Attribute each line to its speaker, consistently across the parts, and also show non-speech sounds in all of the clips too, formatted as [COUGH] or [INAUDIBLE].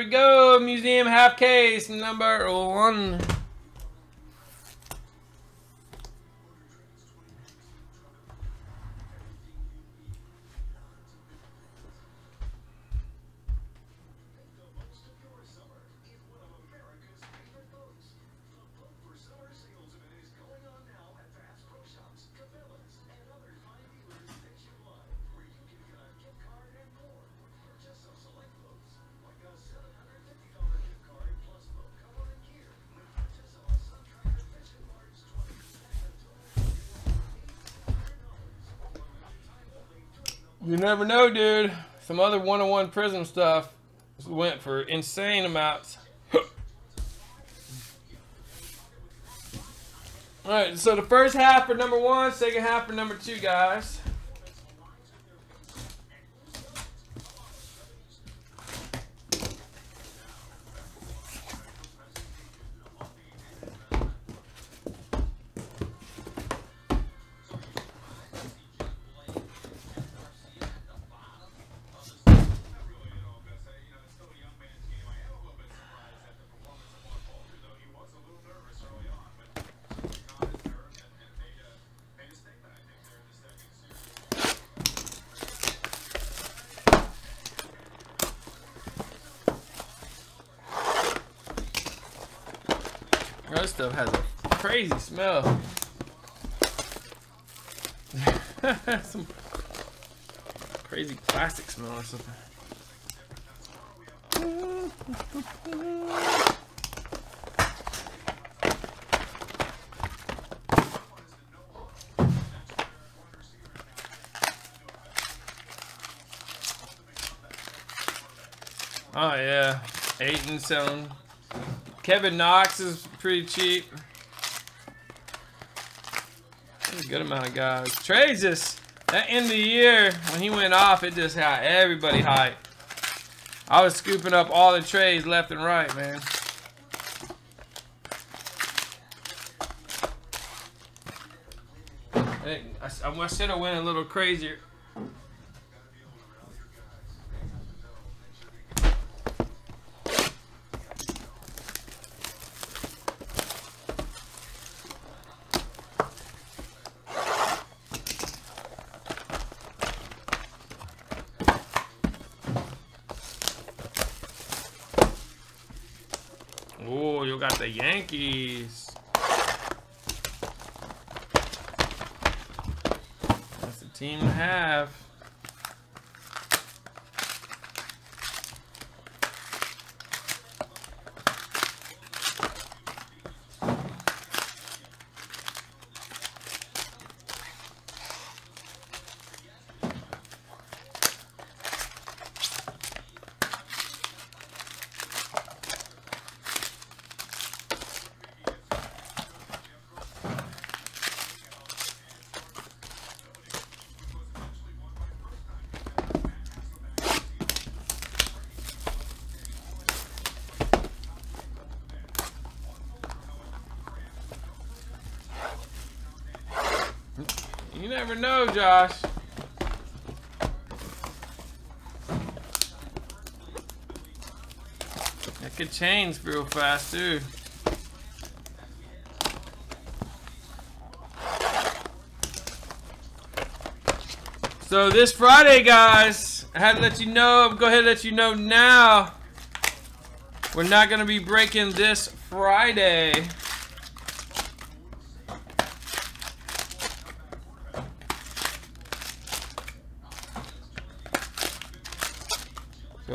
Speaker 1: we go. Museum half case number one. You never know, dude. Some other one-on-one Prizm stuff went for insane amounts. All right, so the first half for number one, second half for number two, guys. Stuff has a crazy smell. [LAUGHS] Some crazy plastic smell or something. Oh yeah, Aiden selling. Kevin Knox is pretty cheap. There's a good amount of guys. Trades just that end of the year when he went off, it just had everybody hyped. I was scooping up all the trades left and right, man. I should have went a little crazier. Oh, you got the Yankees. That's the team to have. You never know, Josh. That could change real fast, too. So this Friday, guys, I had to let you know, go ahead and let you know now. We're not going to be breaking this Friday.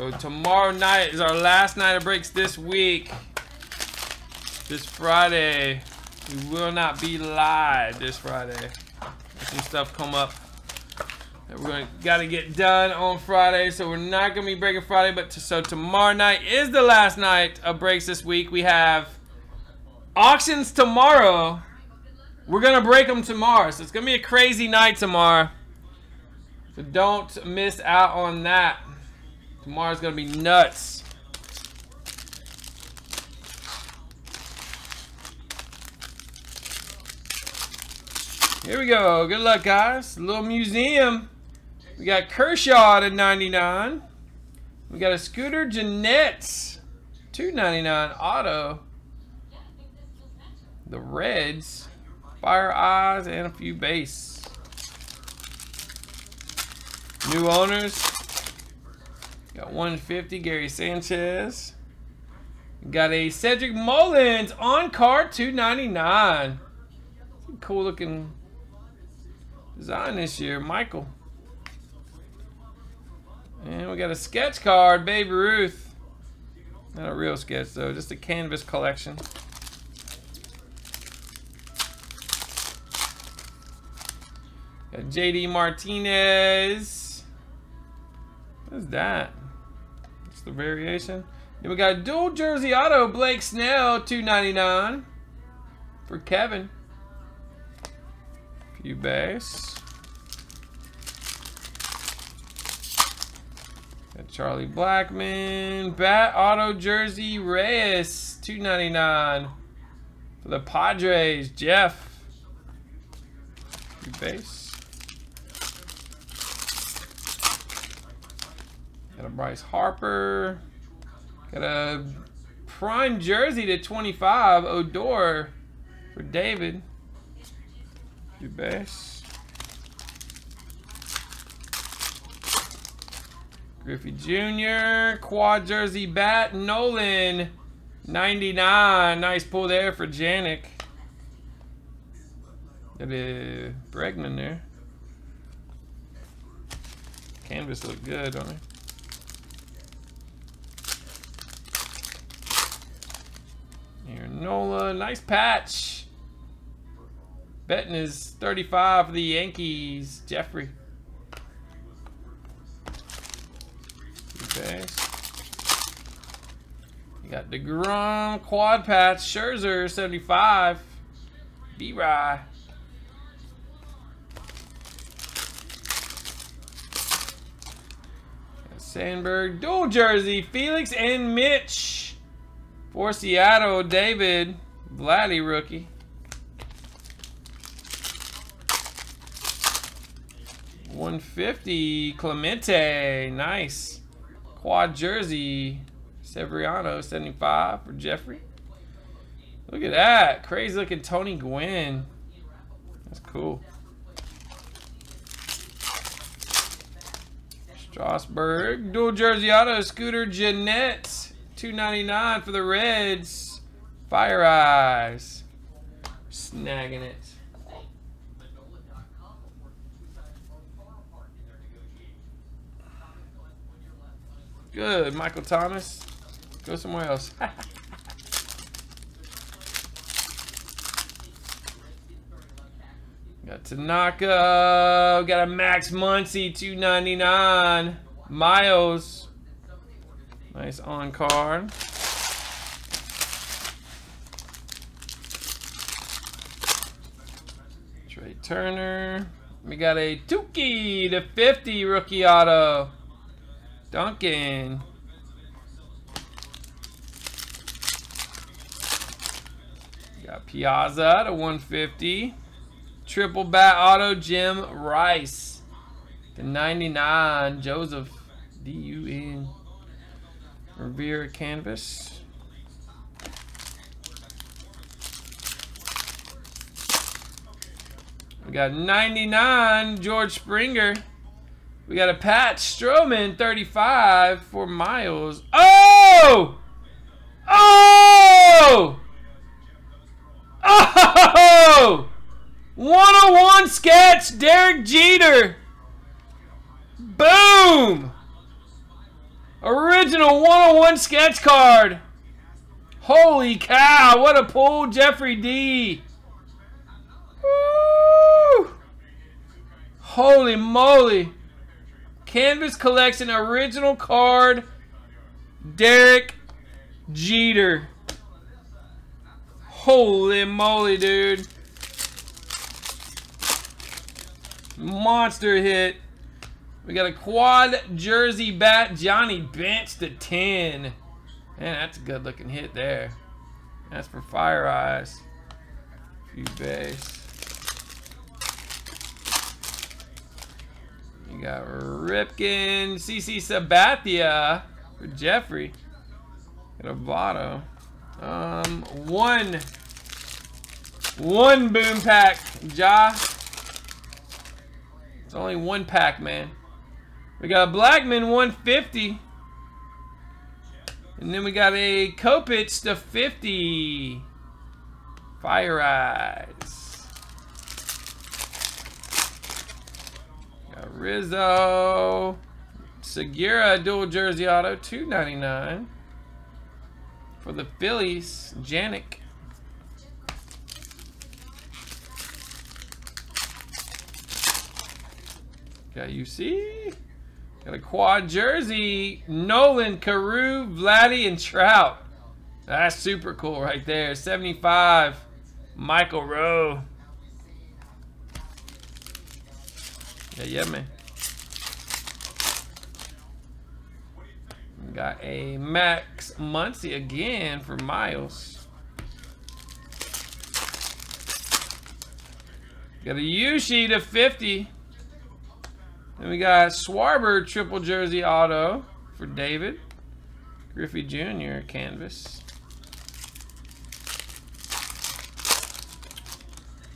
Speaker 1: So tomorrow night is our last night of breaks this week. This Friday. We will not be live this Friday. Some stuff come up that we're gonna gotta get done on Friday. So we're not gonna be breaking Friday, but so tomorrow night is the last night of breaks this week. We have auctions tomorrow. We're gonna break them tomorrow. So it's gonna be a crazy night tomorrow. So don't miss out on that. Tomorrow's gonna be nuts. Here we go. Good luck, guys. A little museum. We got Kershaw at 99. We got a Scooter Gennett 299 auto. The Reds. Fire Eyes and a few base. New owners. Got 150, Gary Sanchez. Got a Cedric Mullins on card 299. Cool looking design this year, Michael. And we got a sketch card, Babe Ruth. Not a real sketch though, just a canvas collection. Got JD Martinez. What is that? The variation. Then we got dual jersey auto Blake Snell, 299 for Kevin. Few base. Got Charlie Blackmon, bat auto jersey Reyes, 299 for the Padres. Jeff. Few base. Got a Bryce Harper. Got a prime jersey to 25, Odor for David. Your base. Griffey Jr. Quad jersey bat, Nolan. 99. Nice pull there for Janik. Got a Bregman there. Canvas look good, don't it? Nola, nice patch. Betting is 35 for the Yankees. Jeffrey. Okay. You got DeGrom, quad patch, Scherzer, 75. B-Rye. Sandberg, dual jersey, Felix and Mitch. For Seattle, David Vladdy rookie. One fifty Clemente, nice. Quad jersey, Severino, 75 for Jeffrey. Look at that. Crazy looking Tony Gwynn. That's cool. Strasburg. Dual jersey auto. Scooter Gennett. 299 for the Reds. Fire Eyes. Snagging it. Good, Michael Thomas. Go somewhere else. [LAUGHS] got Tanaka. Got a Max Muncy, 299. Miles. Nice on card. Trea Turner. We got a Tukey to 50 rookie auto. Duncan. got Piazza to 150. Triple bat auto Jim Rice to 99. Joseph D-U-N. Revere canvas. We got 99, George Springer. We got a Pat Stroman, 35 for Miles. Oh! Oh! Oh! 101 sketch, Derek Jeter. Boom! Original 101 sketch card. Holy cow, what a pull, Jeffrey D. Woo! Holy moly. Canvas Collection original card, Derek Jeter. Holy moly, dude. Monster hit. We got a quad jersey bat, Johnny Bench to 10. Man, that's a good looking hit there. That's for Fire Eyes. Few base. You got Ripken, CC Sabathia for Jeffrey. Got a Votto. Um, one. One boom pack, Ja. It's only one pack, man. We got Blackmon 150. And then we got a Kopech to 50. Fire Eyes. Got Rizzo. Segura dual jersey auto, 299 For the Phillies, Janik. Got UC. Got a quad jersey. Nolan, Carew, Vladdy, and Trout. That's super cool right there. 75. Michael Rowe. Yeah, yeah, man. Got a Max Muncy again for Miles. Got a U-Sheet of 50. Then we got Schwarber triple jersey auto for David. Griffey Jr. canvas.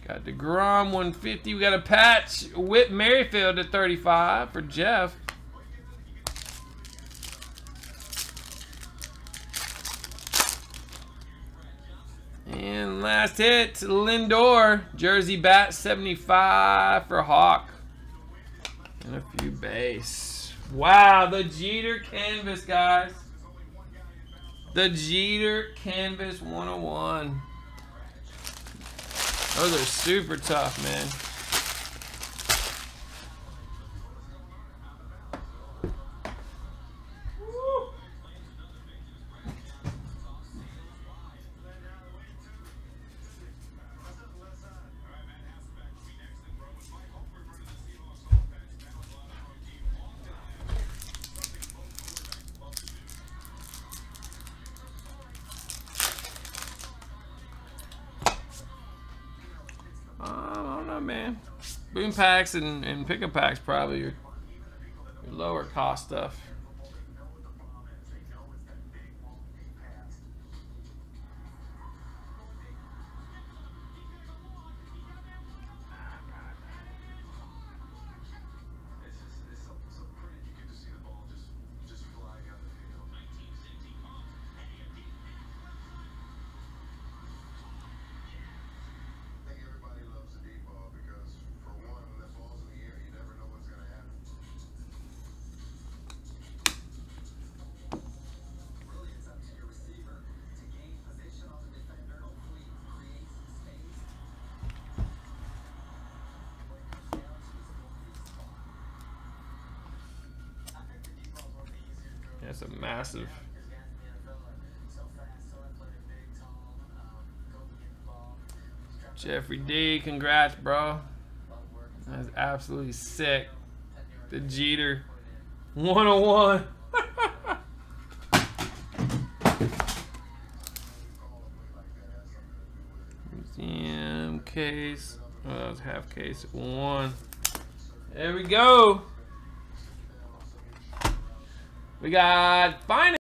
Speaker 1: Got DeGrom 150. We got a patch Whit Merrifield at 35 for Jeff. And last hit, Lindor, jersey bat 75 for Hawk. And a few base. Wow, the Jeter canvas, guys. The Jeter canvas 101. Those are super tough, man. Man. Boom packs and, and pickup packs probably your, your lower cost stuff. That's a massive. Jeffrey D, congrats, bro. That's absolutely sick. The Jeter 101. Museum case. Oh, that was half case one. There we go. We got finance.